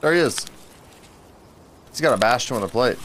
There he is. He's got a bastion on the plate.